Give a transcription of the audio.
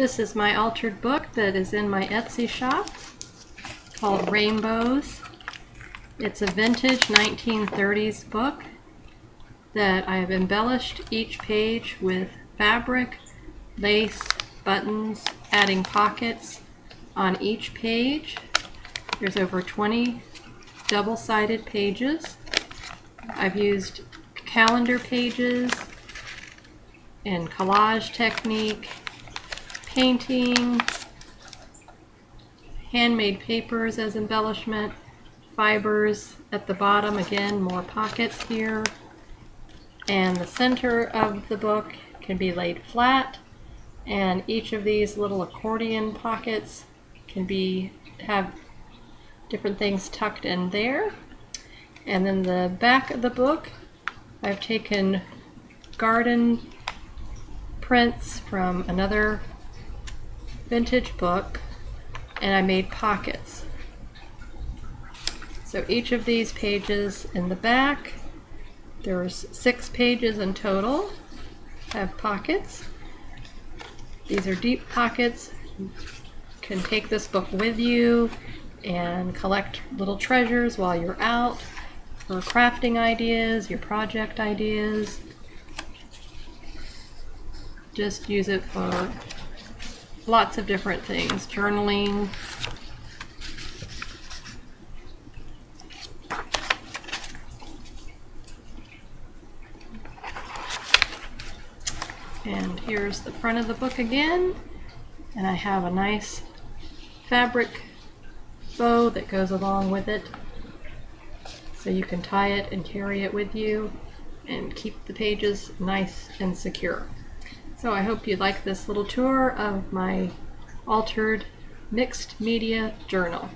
This is my altered book that is in my Etsy shop called Rainbows. It's a vintage 1930s book that I have embellished each page with fabric, lace, buttons, adding pockets on each page. There's over 20 double-sided pages. I've used calendar pages and collage technique, painting, handmade papers as embellishment, fibers at the bottom, again more pockets here, and the center of the book can be laid flat and each of these little accordion pockets can be have different things tucked in there. And then the back of the book I've taken garden prints from another vintage book and I made pockets. So each of these pages in the back there's six pages in total have pockets. These are deep pockets. You can take this book with you and collect little treasures while you're out for crafting ideas, your project ideas. Just use it for lots of different things, journaling. And here's the front of the book again. And I have a nice fabric bow that goes along with it so you can tie it and carry it with you and keep the pages nice and secure. So I hope you like this little tour of my altered mixed media journal.